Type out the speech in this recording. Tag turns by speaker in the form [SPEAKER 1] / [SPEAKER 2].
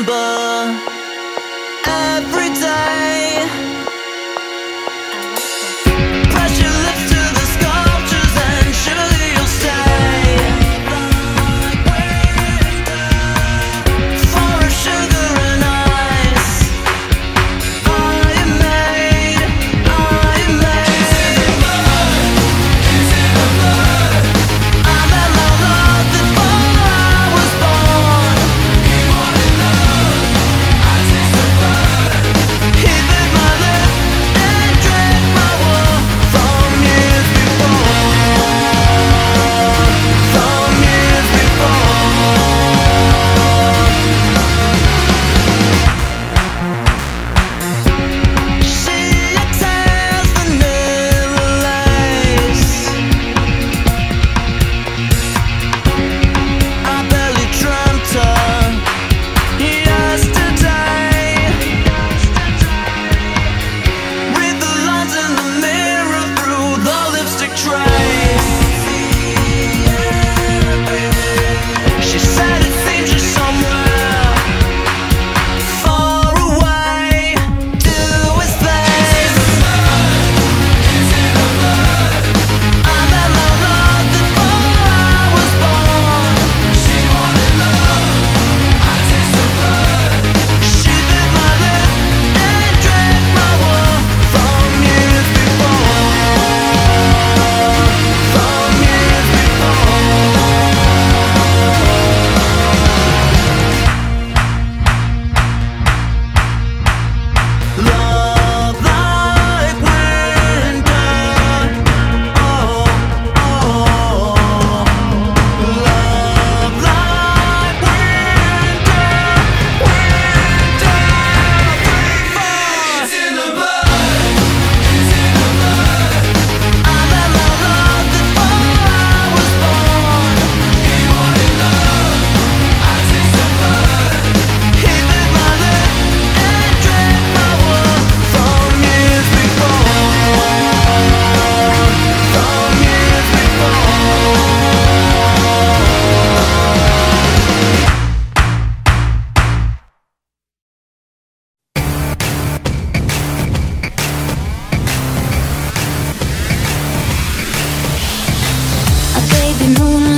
[SPEAKER 1] remember every time.
[SPEAKER 2] You know